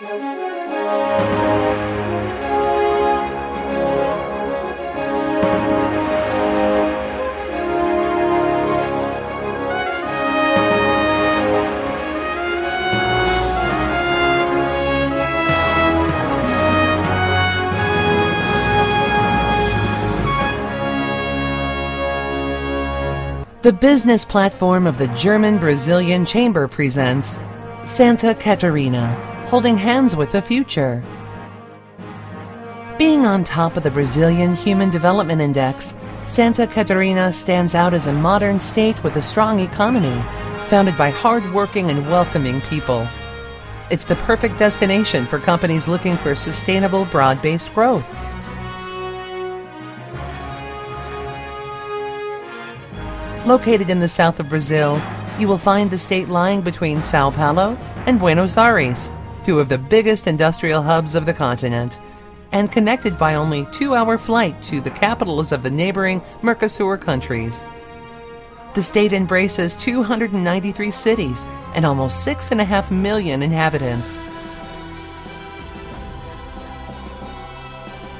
The business platform of the German Brazilian Chamber presents Santa Catarina, holding hands with the future. Being on top of the Brazilian Human Development Index, Santa Catarina stands out as a modern state with a strong economy, founded by hardworking and welcoming people. It's the perfect destination for companies looking for sustainable, broad based growth. Located in the south of Brazil, you will find the state lying between Sao Paulo and Buenos Aires, two of the biggest industrial hubs of the continent, and connected by only two hour flight to the capitals of the neighboring Mercosur countries. The state embraces 293 cities and almost 6.5 million inhabitants.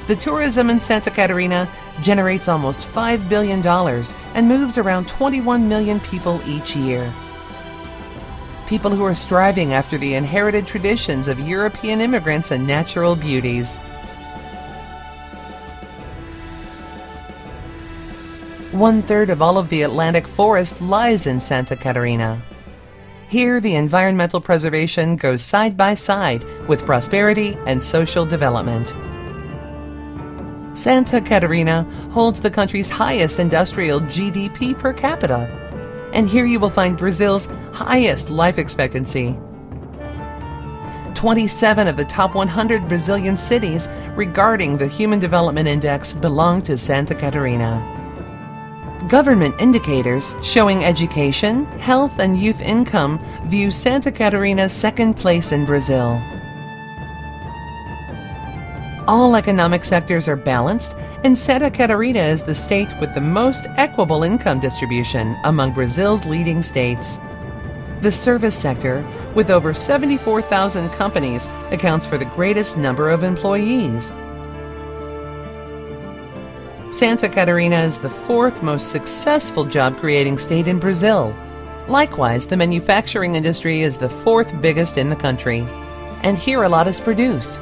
The tourism in Santa Catarina generates almost $5 billion and moves around 21 million people each year. People who are striving after the inherited traditions of European immigrants and natural beauties. One third of all of the Atlantic forest lies in Santa Catarina. Here, the environmental preservation goes side by side with prosperity and social development. Santa Catarina holds the country's highest industrial GDP per capita. And here you will find Brazil's highest life expectancy. 27 of the top 100 Brazilian cities regarding the Human Development Index belong to Santa Catarina. Government indicators showing education, health, and youth income view Santa Catarina's second place in Brazil all economic sectors are balanced, and Santa Catarina is the state with the most equitable income distribution among Brazil's leading states. The service sector, with over 74,000 companies, accounts for the greatest number of employees. Santa Catarina is the fourth most successful job creating state in Brazil. Likewise, the manufacturing industry is the fourth biggest in the country. And here a lot is produced.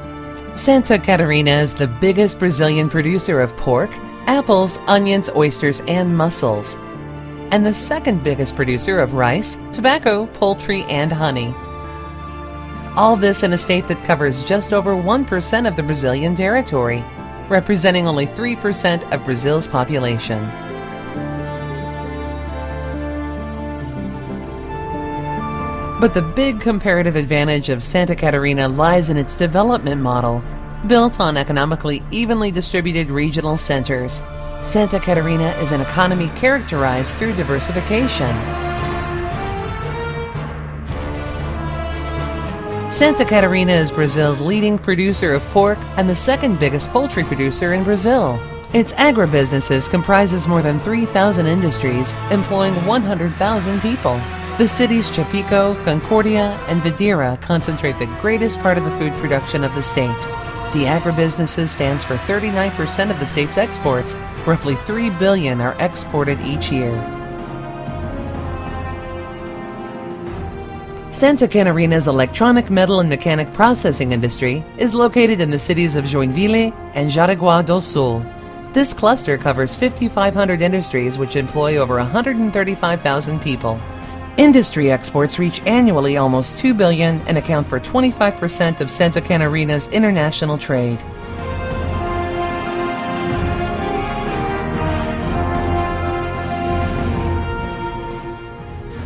Santa Catarina is the biggest Brazilian producer of pork, apples, onions, oysters, and mussels, and the second biggest producer of rice, tobacco, poultry, and honey. All this in a state that covers just over 1% of the Brazilian territory, representing only 3% of Brazil's population. But the big comparative advantage of Santa Catarina lies in its development model. Built on economically evenly distributed regional centers, Santa Catarina is an economy characterized through diversification. Santa Catarina is Brazil's leading producer of pork and the second biggest poultry producer in Brazil. Its agribusinesses comprises more than 3,000 industries, employing 100,000 people. The cities Chapecó, Concordia, and Videira concentrate the greatest part of the food production of the state. The agribusinesses stands for 39% of the state's exports. Roughly 3 billion are exported each year. Santa Catarina's electronic metal and mechanic processing industry is located in the cities of Joinville and Jaraguá do Sul. This cluster covers 5,500 industries which employ over 135,000 people. Industry exports reach annually almost 2 billion and account for 25% of Santa Catarina's international trade.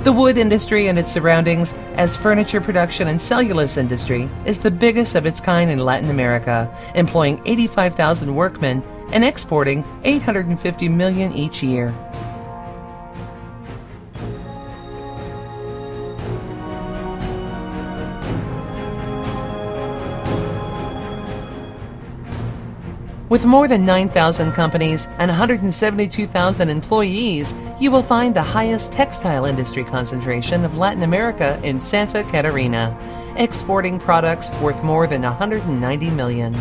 The wood industry and its surroundings, as furniture production and cellulose industry, is the biggest of its kind in Latin America, employing 85,000 workmen and exporting 850 million each year. With more than 9,000 companies and 172,000 employees, you will find the highest textile industry concentration of Latin America in Santa Catarina. exporting products worth more than 190 million.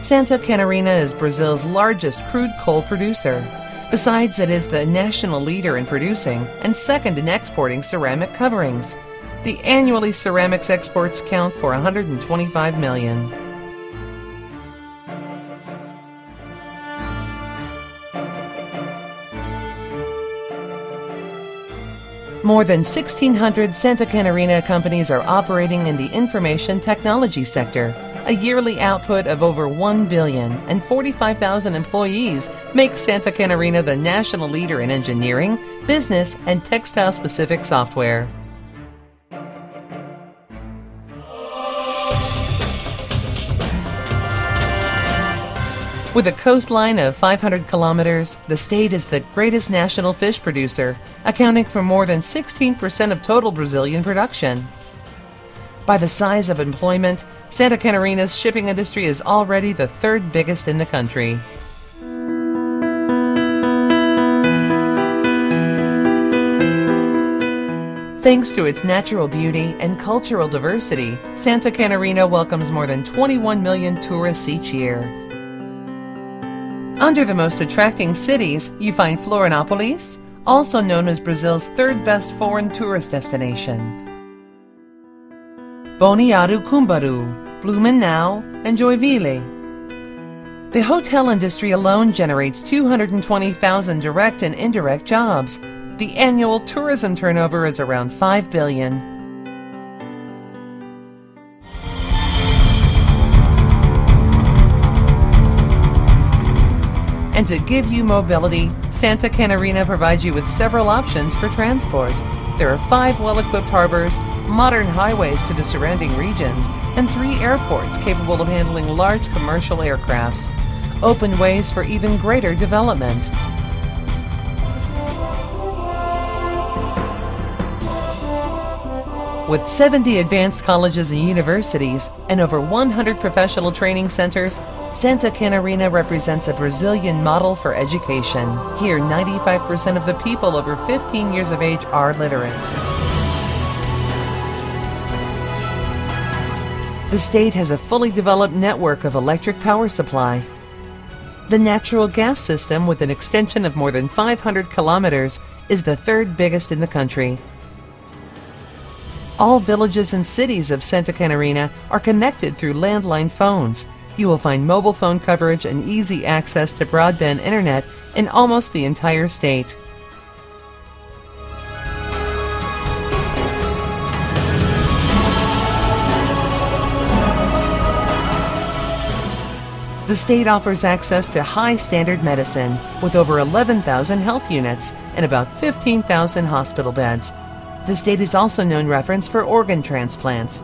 Santa Catarina is Brazil's largest crude coal producer. Besides, it is the national leader in producing and second in exporting ceramic coverings. The annually ceramics exports count for 125 million. More than 1,600 Santa Catarina companies are operating in the information technology sector a yearly output of over 1 billion and 45,000 employees make Santa Catarina the national leader in engineering, business, and textile specific software. With a coastline of 500 kilometers, the state is the greatest national fish producer, accounting for more than 16% of total Brazilian production. By the size of employment, Santa Catarina's shipping industry is already the third biggest in the country. Thanks to its natural beauty and cultural diversity, Santa Catarina welcomes more than 21 million tourists each year. Under the most attracting cities, you find Florianopolis, also known as Brazil's third best foreign tourist destination. Balneário Camboriú, Blumenau, and Joinville. The hotel industry alone generates 220,000 direct and indirect jobs. The annual tourism turnover is around 5 billion. And to give you mobility, Santa Catarina provides you with several options for transport. There are five well-equipped harbors, modern highways to the surrounding regions, and three airports capable of handling large commercial aircrafts. Open ways for even greater development. With 70 advanced colleges and universities and over 100 professional training centers, Santa Catarina represents a Brazilian model for education. Here, 95% of the people over 15 years of age are literate. The state has a fully developed network of electric power supply. The natural gas system, with an extension of more than 500 kilometers, is the third biggest in the country all villages and cities of Santa Catarina are connected through landline phones. You will find mobile phone coverage and easy access to broadband internet in almost the entire state. The state offers access to high standard medicine with over 11,000 health units and about 15,000 hospital beds. The state is also known reference for organ transplants.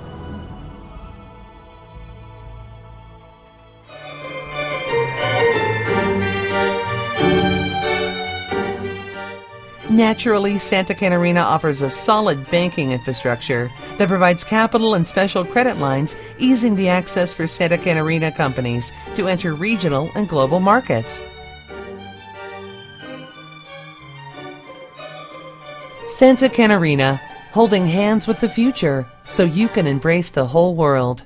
Naturally, Santa Catarina offers a solid banking infrastructure that provides capital and special credit lines, easing the access for Santa Catarina companies to enter regional and global markets. Santa Catarina, holding hands with the future so you can embrace the whole world.